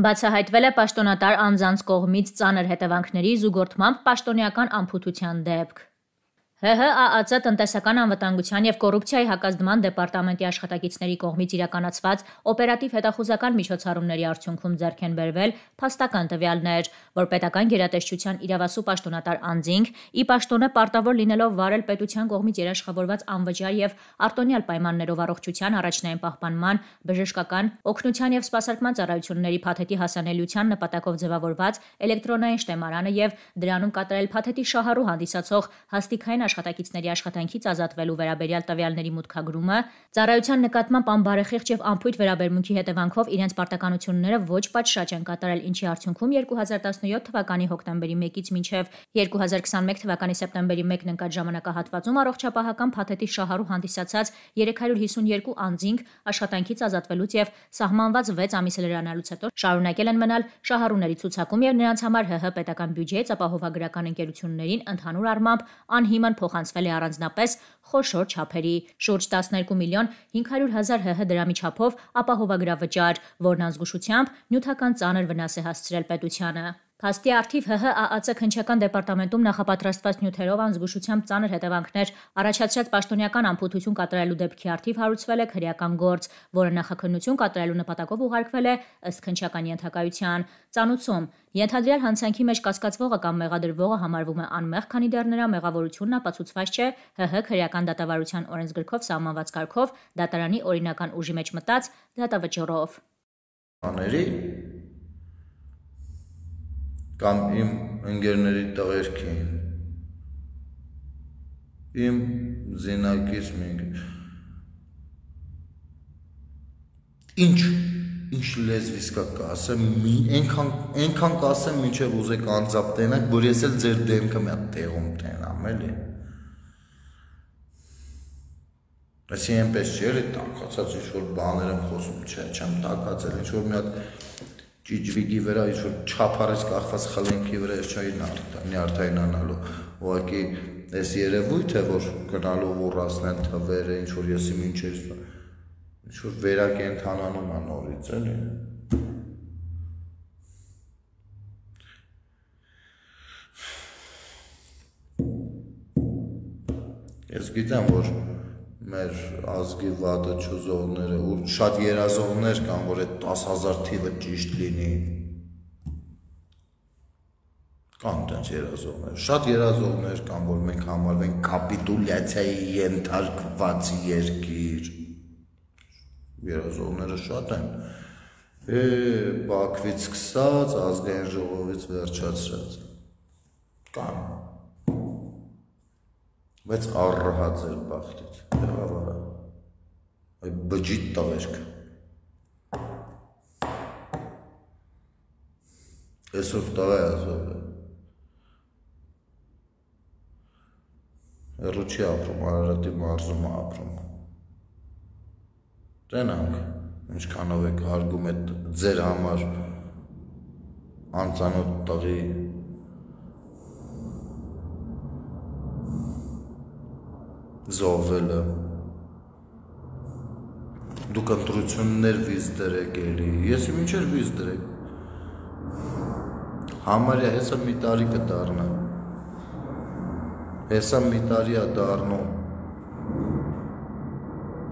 Բացահայտվել է պաշտոնատար անձանց կողմից ծանր հետևանքների զուգորդմամբ պաշտոնեական անփութության դեպք։ ՀՀԱԱՑ տնտեսական անվտանգության եւ կոռուպցիայի հակազդման դեպարտամենտի աշխատակիցների կողմից իրականացված օպերատիվ հետախուզական միջոցառումների արդյունքում ձեռք են բերվել փաստական տվյալներ, որ պետական գերատեսչության իրավասու պաշտոնատար անձինք ի պաշտոնե պարտավոր լինելով վարել պետության կողմից երաշխավորված անվճար եւ արտոնյալ պայմաններով առողջության առաջնային պահպանման, բժշկական, օգնության եւ սպասարկման ծառայությունների փաթեթի հասանելիության նպատակով ձևավորված էլեկտրոնային շտեմարանը եւ դրանում կատարել փաթեթի շահառու հանդիսացող հաստիկային աշխատակիցների աշխատանքից ազատվելու վերաբերյալ տվյալների մուտքագրումը, ծառայության նկատմամբ անբարեխիղճ եւ անփույթ վերաբերմունքի հետևանքով իրենց պարտականությունները ոչ պատշաճ են կատարել, ինչի արդյունքում 2017 թվականի հոկտեմբերի 1-ից մինչև 2021 թվականի սեպտեմբերի 1-ն ընկած ժամանակահատվածում առողջապահական փաթեթի շահառու հանդիսացած 352 անձինք աշխատանքից ազատվելուց եւ սահմանված 6 ամիս լրանալուց հետո շարունակել են մնալ շահառուների ցուցակում եւ նրանց համար ՀՀ պետական բյուջեից ապահովագրական ընկերություններին ընդհանուր առմամբ անհիմն փոխանցվել է առանձնապես խոշոր չափերի՝ շուրջ 12 միլիոն 500 հազար ՀՀ դրամի չափով ապահովագրավճար, որն ազգուշությամբ նյութական ծանր վնաս է հասցրել պետությանը։ Փաստի արդիվ ՀՀԱԱՑ քնչական դեպարտամենտում նախապատրաստված նյութերով անզգուշությամբ ծանր հետևանքներ առաջացրած պաշտոնեական անփութություն կատարելու դեպքի արդիվ հարուցվել է քրեական գործ, որը նախաքննություն կատարելու նպատակով ուղարկվել է ըստ քնչական ենթակայության ծանուցում։ Ենթադրյալ հանցանքի մեջ կասկածվողը կամ մեղադրվողը համարվում է անմեղ, քանի դեռ նրա մեղավորությունն ապացուցված չէ ՀՀ քրեական դատավարության օրենսգրքով սահմանված կարգով դատարանի օրինական ուժի մեջ մտած դատավճռով։ Աների կամ իմ ընկերների տղերքին իմ զինակից մենք ինչ ինչ լեզվիս կա կասեմ այնքան այնքան կասեմ ինչեւ ուզեք անձապ տենակ որ ես էլ ձեր դեմքը մի հատ տեղում տենամ էլի Այսի այնպես չէ, էլի տակացած ինչ որ բաներ եմ խոսում, չէ, չեմ տակացել, ինչ որ մի հատ ճիճվիգի վրա ինչ որ չափարես կախված խլենքի վրա ես չէի նյարդայնանալու ուղղակի այս երևույթը որ գնալու ուռասնեն թվերը ինչ որ եսի մինչեր ինչ որ վերակենթանանում է նորից էլի Ես գիտեմ որ մեր ազգի վատը չուզողները ու շատ երազողներ կան, որ այդ 10000 թիվը ճիշտ լինի։ Կան դրանց երազողներ։ Շատ երազողներ կան, որ մենք համարվենք կապիտուլյացիայի ենթարկված երկիր։ Երազողները շատ են։ Է Բաքվից սկսած, ազգային ժողովից վերջացրած։ Կան բայց առհատ ձեր բախտից եղավ արա այ բջիտ տղերք այսօր տղա է ազով է հեռու չի ապրում Արարատի մարզում է ապրում տենանք ինչքանով եք հարգում այդ ձեր համար անծանոթ տղի զոհվելը դուք ընտրություններ վիզ դրեք էլի ես ինչեր վիզ դրեք համարյա հեսա մի տարի կդառնա հեսա մի տարի է դառնում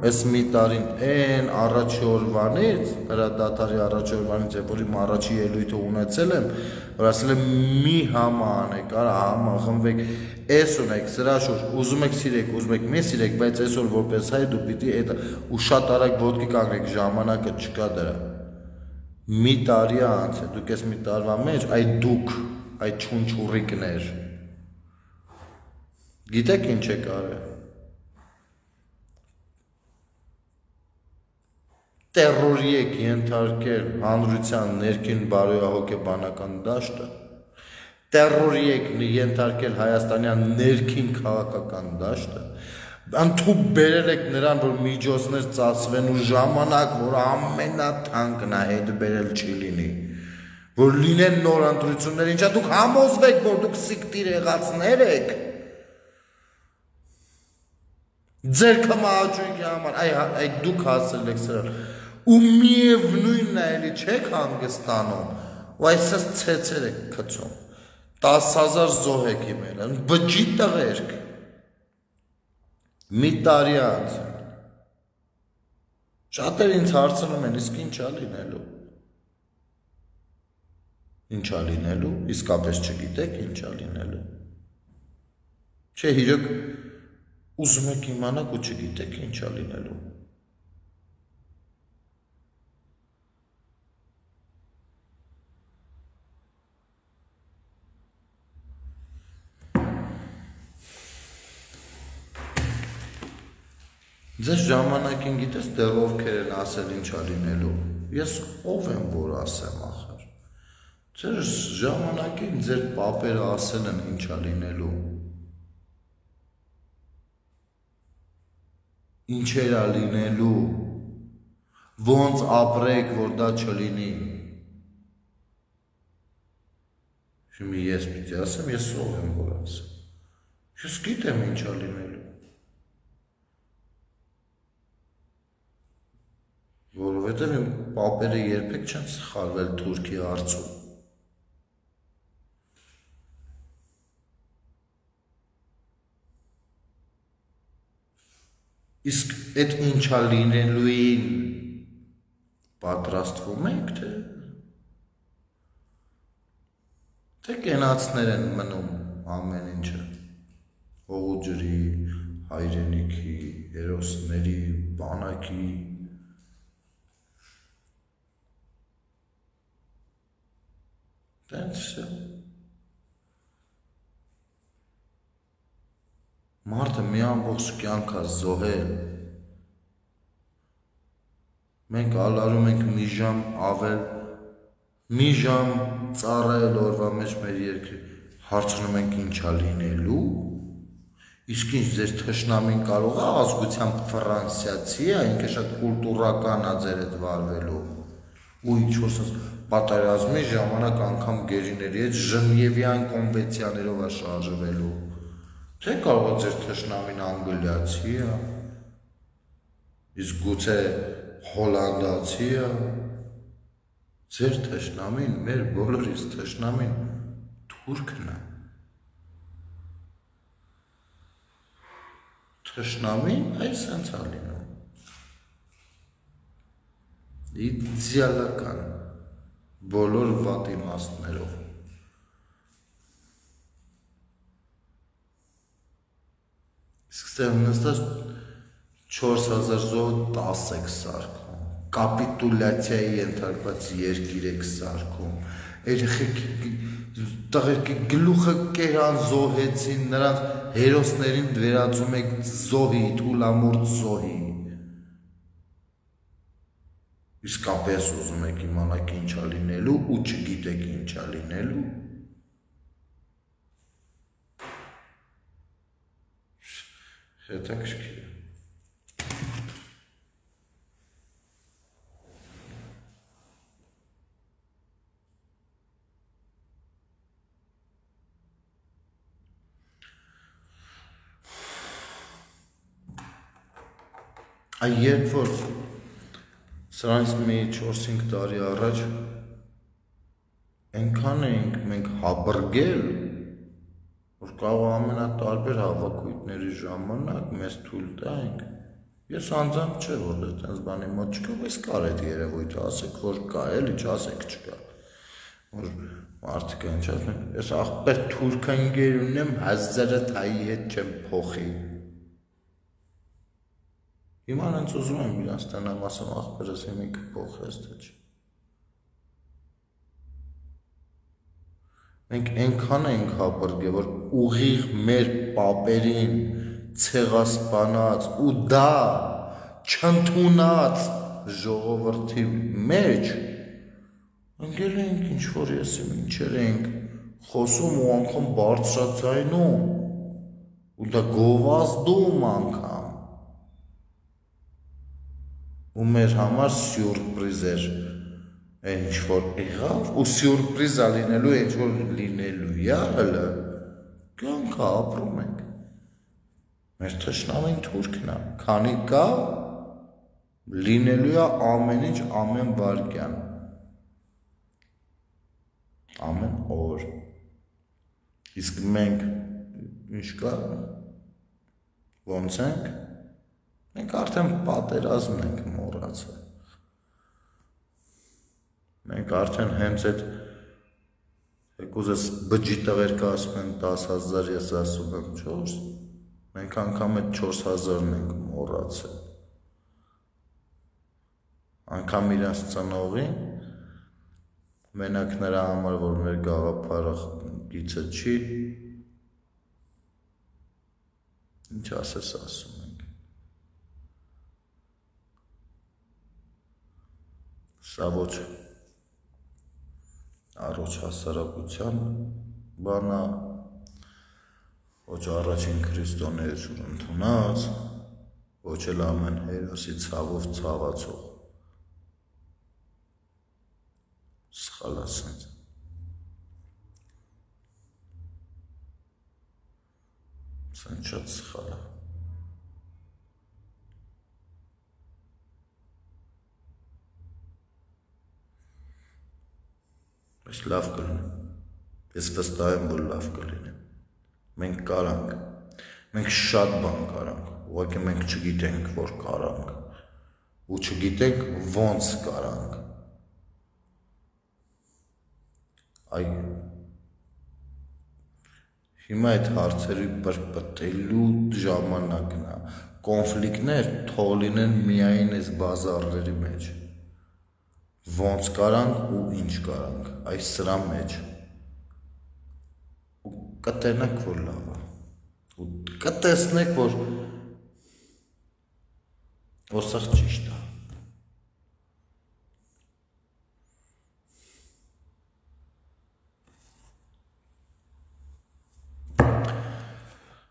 Այս մի տարին այն առաջի օրվանից, հրադադարի առաջի օրվանից, երբ որ իմ առաջի ելույթը ունեցել եմ, որ ասել եմ մի համա անեք, արա համա խմվեք, էս ունեք, սրա շուտ, ուզում եք սիրեք, ուզում եք մի սիրեք, բայց այսօր որպես հայ դու պիտի այդ ու շատ արագ ոդկի կանգնեք, ժամանակը չկա դրա։ Մի տարի է անց, դուք այս մի տարվա մեջ, այդ դուք, այդ չունչուրիկներ։ Գիտեք ինչ եք արել տերորի եք ենթարկել հանրության ներքին բարոյահոգեբանական դաշտը, տերորի եք ենթարկել Հայաստանյան ներքին քաղաքական դաշտը, ընդհուպ բերել եք նրան, որ միջոցներ ծածվեն ու ժամանակ, որ ամենաթանկն է հետ բերել չի լինի, որ լինեն նոր ընտրություններ, ինչա դուք համոզվեք, որ դուք սիկտիր եղածներ եք, ձեր կմահաճույքի համար, այ, այ դուք հասել եք սրան, ու միևնույնն է էլի չեք հանգստանում ու այսպես ցեցեր եք գցում 10000 զոհ եք իմել բջի տղերք մի տարի անց շատեր ինձ հարցնում են իսկ ինչա լինելու ինչա լինելու իսկապես չգիտեք ինչա լինելու չէ իրոք ուզում եք իմանալ ու չգիտեք ինչա լինելու Ձեզ ժամանակին գիտես դեռ ովքեր են ասել ինչա լինելու։ Ես ով եմ որ ասեմ ախր։ Ձեր ժամանակին ձեր papերը ասել են ինչա լինելու։ Ինչերա լինելու։ Ոնց ապրեք, որ դա չլինի։ Հիմա ես պիտի ասեմ, ես ով եմ որ ասեմ։ Ես գիտեմ ինչա լինելու։ որովհետև իմ papերը երբեք չեն սխալվել Թուրքի հարցում։ Իսկ այդ ինչա լինելուին պատրաստվում եք թե թե կենացներ են մնում ամեն ինչը հողու ջրի հայրենիքի հերոսների բանակի Տենց է։ Մարդը մի ամբողջ կյանք է զոհել։ Մենք ալարում ենք մի ժամ ավել, մի ժամ ծառայել օրվա մեջ մեր երկրի, հարցնում ենք ինչա լինելու, իսկ ինչ ձեր թշնամին կարող է ազգությամբ ֆրանսիացի է, ինքը շատ կուլտուրական է ձեր հետ վարվելու, ու ինչ որ պատերազմի ժամանակ անգամ գերիների հետ Ժնևյան կոնվենցիաներով է շարժվելու։ Թե կարող է ձեր թշնամին անգլիացի է։ Իսկ գուցե հոլանդացի է։ Ձեր թշնամին, մեր բոլորիս թշնամին թուրքն է։ Թշնամին այս sense է լինում։ Իդեալական բոլոր վատ իմաստներով։ Իսկ ստեղ նստած 4000 զոհ 10 եք սարքում, կապիտուլյացիայի ենթարկված երկիր եք սարքում, երեխեք տղերքի գլուխը կերան զոհեցին, նրանց հերոսներին վերածում եք զոհի, թուլամորտ զոհի իսկապես ուզում եք իմանալ ինչա լինելու ու չգիտեք ինչա լինելու հետաքրքիր Այ երբ որ Սրանից մի 4-5 տարի առաջ այնքան էինք մենք հաբրգել, որ կարող ամենատարբեր հավաքույթների ժամանակ մեզ թույլ տայինք։ Ես անձամբ չէ, որ տենց բանի մոտ չկա, բայց կար այդ երևույթը, ասեք, որ կա, էլի չասեք չկա։ Որ մարդիկ են չասում, ես ախպեր թուրքան գերունեմ, հազարը թայի հետ չեմ փոխի։ Հիմա հենց ուզում եմ իրանց տնամ ասեմ աղբերս հիմի կփոխես թե չի։ Մենք այնքան ենք հապրգե, որ ուղիղ մեր պապերին ցեղասպանած ու դա չընդունած ժողովրդի մեջ ընկել ենք ինչ որ ես ինչեր ենք խոսում ու անգամ բարձրացայնում ու դա գովազդում անգամ ու մեր համար սյուրպրիզ էր այն ինչ որ եղավ ու սյուրպրիզա լինելու ինչ որ լինելու հələ կյանքը ապրում ենք մեր թշնամին թուրքն է քանի կա լինելու է ամեն ինչ ամեն վարքյան ամեն օր իսկ մենք ինչ կա ոնց ենք մենք արդեն պատերազմ ենք մոռացել մենք արդեն հենց այդ եկուզես բջի տղերքը ասում են 10000 ես ասում եմ 4 մենք անգամ այդ 4000-ն ենք մոռացել անգամ իրենց ծնողի մենակ նրա համար որ մեր գաղափարը գիծը չի ինչ ասես ասում ենք սա ոչ առողջ հասարակության բանա ոչ առաջին քրիստոնեություն ընդունած ոչ էլ ամեն հերոսի ցավով ցավացող սխալ ասած Սա շատ սխալ է Բայց լավ կլինի Ես վստահ եմ, որ լավ կլինի Մենք կարանք Մենք շատ բան կարանք Ուղղակի մենք չգիտենք, որ կարանք ու չգիտենք ոնց կարանք այ հիմա այդ հարցերի բրբտելու ժամանակն է կոնֆլիկտներ թող լինեն միայն այս բազարների մեջ ոնց կարանք ու ինչ կարանք այս սրա մեջ ու կտենակ որ լավ է ու կտեսնեք որ որ սա ճիշտ է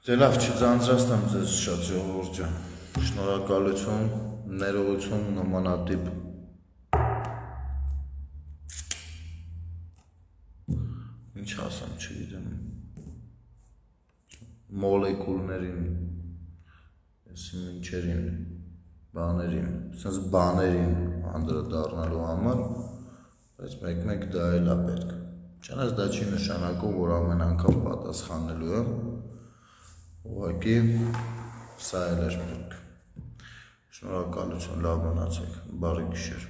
Դե լավ, չձանձրացնեմ ձեզ շատ ժողովուրդ ջան։ Շնորհակալություն, ներողություն նմանատիպ չգիտեմ։ Մոլեկուլներին, այսին ինչերին, բաներին, sense բաներին անդրադառնալու համար, բայց մեկ-մեկ դա էլ է պետք։ Չնայած դա չի նշանակում, որ ամեն անգամ պատասխանելու եմ Ուղղակի սա էլ էր պետք։ Շնորհակալություն, լավ մնացեք, բարի գիշեր։